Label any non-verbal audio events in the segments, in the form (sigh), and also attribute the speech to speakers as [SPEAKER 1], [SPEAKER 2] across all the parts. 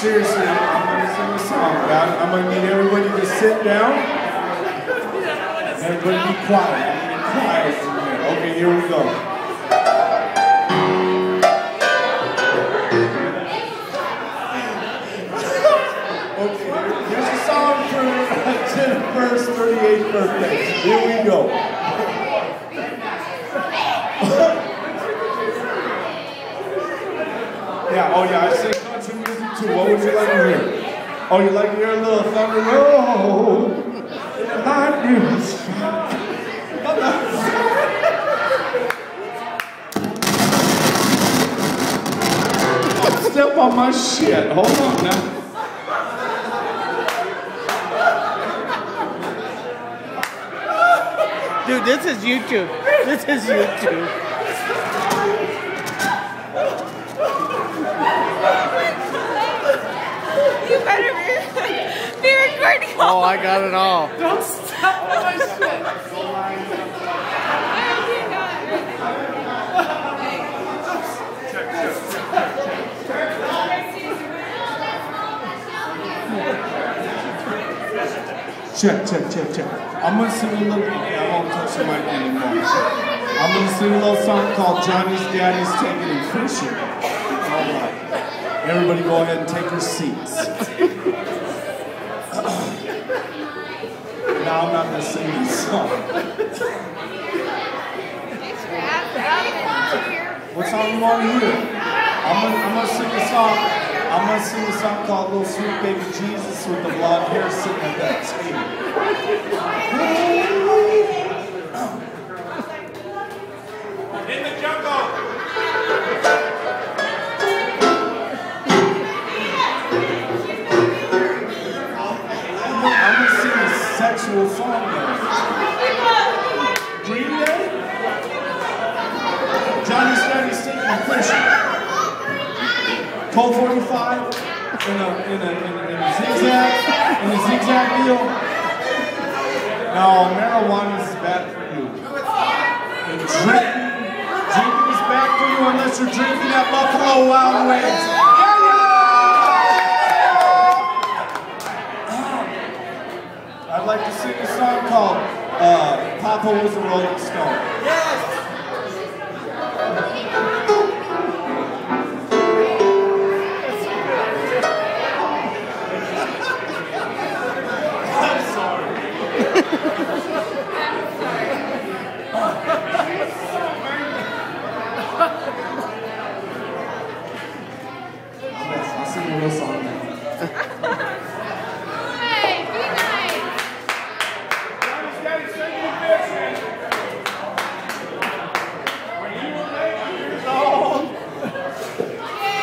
[SPEAKER 1] Seriously, I'm gonna sing a song. I'm, I'm gonna need everybody to sit down. Everybody be quiet. Quiet. Okay, here we go. Okay, here's a song for Jennifer's 38th birthday. Here we go. (laughs) yeah, oh yeah, I sing What would you like to hear? Oh, you like to hear a little thunder roll? Lightning strike. Step on my shit. Hold on now.
[SPEAKER 2] Dude, this is YouTube. This is YouTube.
[SPEAKER 3] You better be, be recording.
[SPEAKER 2] Oh, I got it all. (laughs)
[SPEAKER 3] Don't stop my shit.
[SPEAKER 1] Check, check, check, check. I'm gonna sing a little. I won't touch the mic anymore. I'm gonna sing a little song called Johnny's Daddy's Taking Him Fishing. All right. Everybody, go ahead and take your seats. (laughs) now I'm not gonna sing this song. What song you want to hear? I'm gonna, I'm gonna sing a song. I'm gonna sing a song called "Little Sweet Baby Jesus" with the blonde hair sitting at that table. A sexual song. Green Day? Johnny Steady's taking fishing. Colt 45 in a, in a, in a, in a zigzag, in a zigzag deal. No, marijuana is bad for you. And drinking, drinking is bad for you unless you're drinking at Buffalo Wild Wings. Like to sing a song called uh, Papa Was a Rolling Stone. Yes! (laughs) I'm sorry. (laughs) I'll sing a real song now.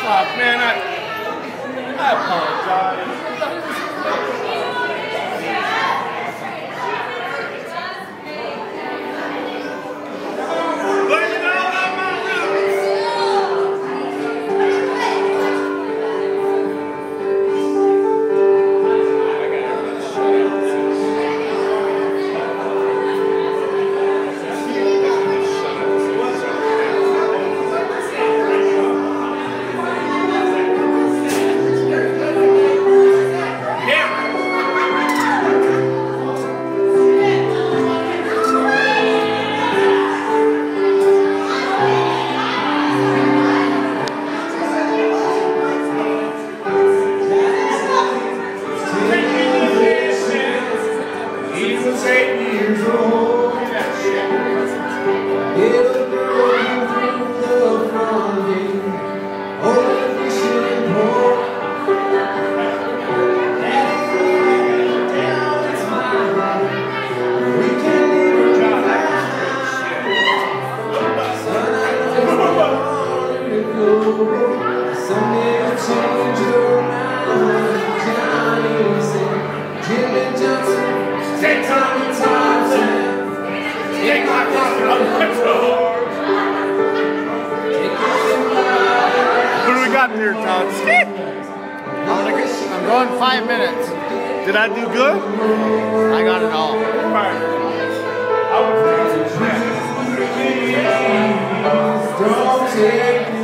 [SPEAKER 4] Fuck, man, I, I apologize.
[SPEAKER 2] Here, Todd? I'm going five minutes. Did I do good? I got it all.
[SPEAKER 1] Don't take